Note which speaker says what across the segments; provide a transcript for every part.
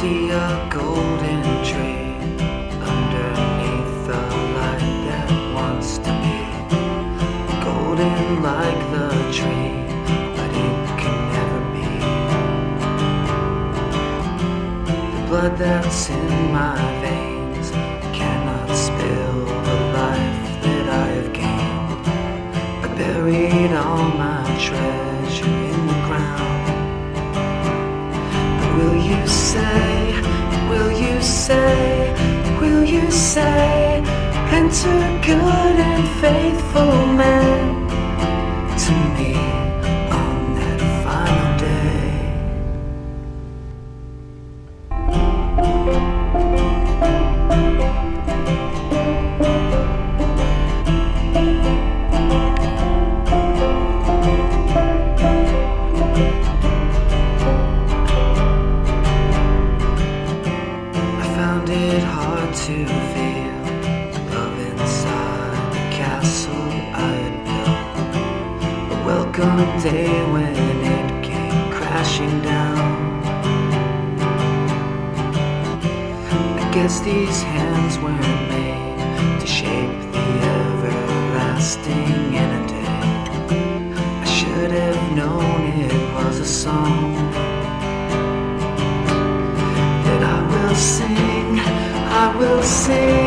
Speaker 1: see a golden tree underneath the light that wants to be golden like the tree, but it can never be. The blood that's in my veins cannot spill the life that I have gained. I buried all my treasure in the ground. Will you say, enter good and faithful man to me on that final day? Castle I had built. A welcome day when it came crashing down. I guess these hands weren't made to shape the everlasting in a day. I should have known it was a song that I will sing, I will sing,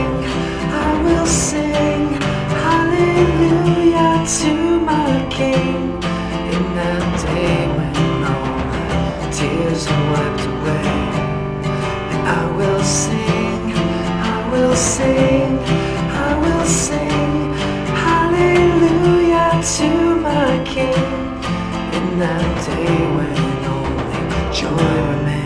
Speaker 1: tears wiped away, and I will sing, I will sing, I will sing, hallelujah to my King. In that day when only joy remains.